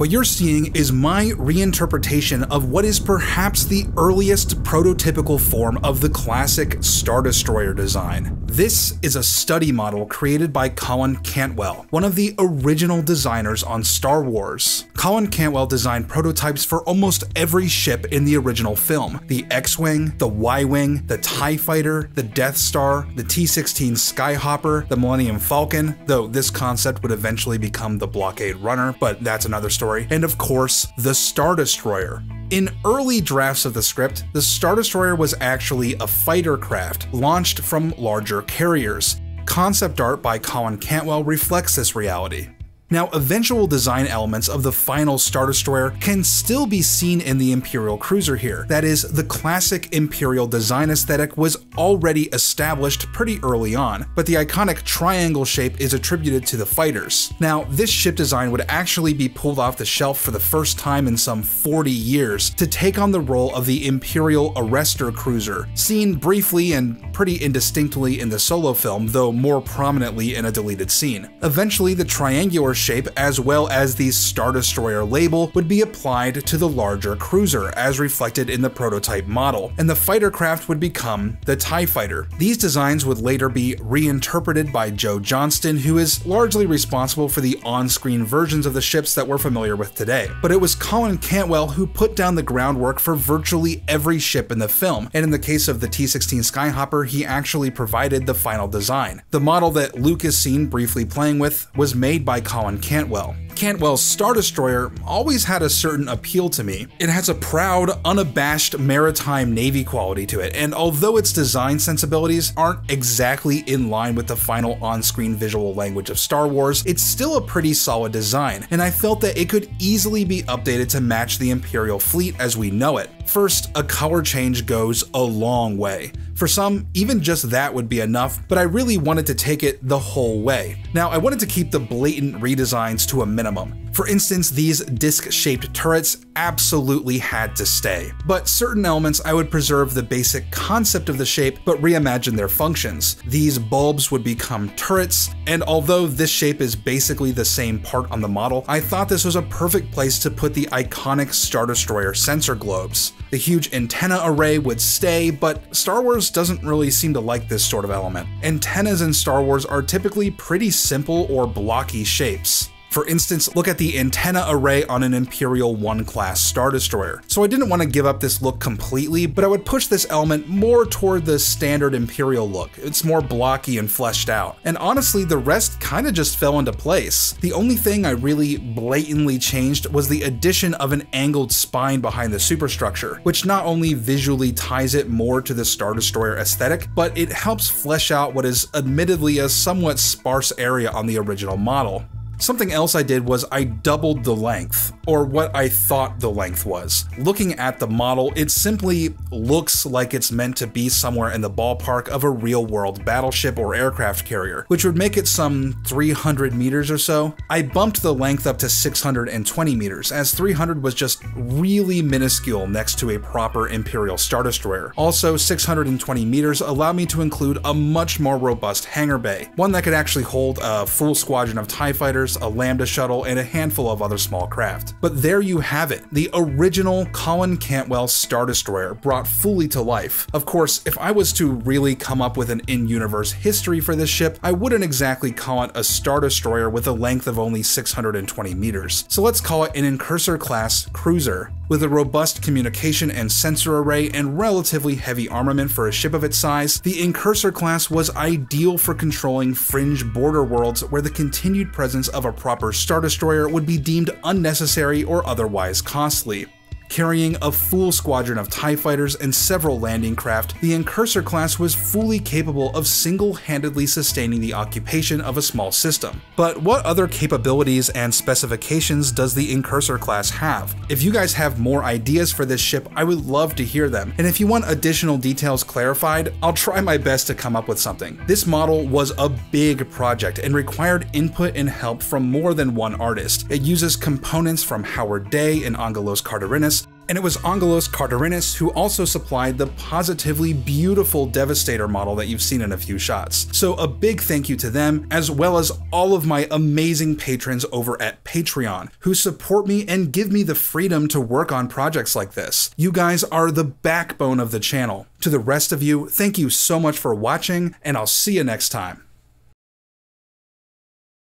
What you're seeing is my reinterpretation of what is perhaps the earliest prototypical form of the classic Star Destroyer design. This is a study model created by Colin Cantwell, one of the original designers on Star Wars. Colin Cantwell designed prototypes for almost every ship in the original film the X Wing, the Y Wing, the TIE Fighter, the Death Star, the T 16 Skyhopper, the Millennium Falcon, though this concept would eventually become the Blockade Runner, but that's another story, and of course, the Star Destroyer. In early drafts of the script, the Star Destroyer was actually a fighter craft launched from larger carriers. Concept art by Colin Cantwell reflects this reality. Now, eventual design elements of the final Star Destroyer can still be seen in the Imperial Cruiser here. That is, the classic Imperial design aesthetic was already established pretty early on, but the iconic triangle shape is attributed to the fighters. Now, this ship design would actually be pulled off the shelf for the first time in some 40 years to take on the role of the Imperial Arrestor Cruiser, seen briefly and pretty indistinctly in the solo film, though more prominently in a deleted scene. Eventually, the triangular shape as well as the Star Destroyer label would be applied to the larger cruiser as reflected in the prototype model, and the fighter craft would become the TIE Fighter. These designs would later be reinterpreted by Joe Johnston, who is largely responsible for the on-screen versions of the ships that we're familiar with today. But it was Colin Cantwell who put down the groundwork for virtually every ship in the film, and in the case of the T-16 Skyhopper, he actually provided the final design. The model that Luke is seen briefly playing with was made by Colin Cantwell. Cantwell's Star Destroyer always had a certain appeal to me. It has a proud, unabashed maritime navy quality to it, and although its design sensibilities aren't exactly in line with the final on-screen visual language of Star Wars, it's still a pretty solid design, and I felt that it could easily be updated to match the Imperial fleet as we know it. First, a color change goes a long way. For some, even just that would be enough, but I really wanted to take it the whole way. Now, I wanted to keep the blatant redesigns to a minimum. For instance, these disc-shaped turrets absolutely had to stay, but certain elements I would preserve the basic concept of the shape but reimagine their functions. These bulbs would become turrets, and although this shape is basically the same part on the model, I thought this was a perfect place to put the iconic Star Destroyer sensor globes. The huge antenna array would stay, but Star Wars doesn't really seem to like this sort of element. Antennas in Star Wars are typically pretty simple or blocky shapes. For instance, look at the antenna array on an Imperial 1 class Star Destroyer. So I didn't want to give up this look completely, but I would push this element more toward the standard Imperial look. It's more blocky and fleshed out. And honestly, the rest kind of just fell into place. The only thing I really blatantly changed was the addition of an angled spine behind the superstructure, which not only visually ties it more to the Star Destroyer aesthetic, but it helps flesh out what is admittedly a somewhat sparse area on the original model. Something else I did was I doubled the length, or what I thought the length was. Looking at the model, it simply looks like it's meant to be somewhere in the ballpark of a real world battleship or aircraft carrier, which would make it some 300 meters or so. I bumped the length up to 620 meters, as 300 was just really minuscule next to a proper Imperial Star Destroyer. Also, 620 meters allowed me to include a much more robust hangar bay, one that could actually hold a full squadron of TIE fighters a Lambda shuttle, and a handful of other small craft. But there you have it, the original Colin Cantwell Star Destroyer brought fully to life. Of course, if I was to really come up with an in-universe history for this ship, I wouldn't exactly call it a Star Destroyer with a length of only 620 meters. So let's call it an Incursor class cruiser. With a robust communication and sensor array and relatively heavy armament for a ship of its size, the Incursor class was ideal for controlling fringe border worlds where the continued presence of a proper Star Destroyer would be deemed unnecessary or otherwise costly. Carrying a full squadron of TIE fighters and several landing craft, the Incursor class was fully capable of single-handedly sustaining the occupation of a small system. But what other capabilities and specifications does the Incursor class have? If you guys have more ideas for this ship, I would love to hear them, and if you want additional details clarified, I'll try my best to come up with something. This model was a big project and required input and help from more than one artist. It uses components from Howard Day and Angelos Karderinis, And it was Angelos Karderinis who also supplied the positively beautiful Devastator model that you've seen in a few shots. So a big thank you to them, as well as all of my amazing patrons over at Patreon, who support me and give me the freedom to work on projects like this. You guys are the backbone of the channel. To the rest of you, thank you so much for watching, and I'll see you next time.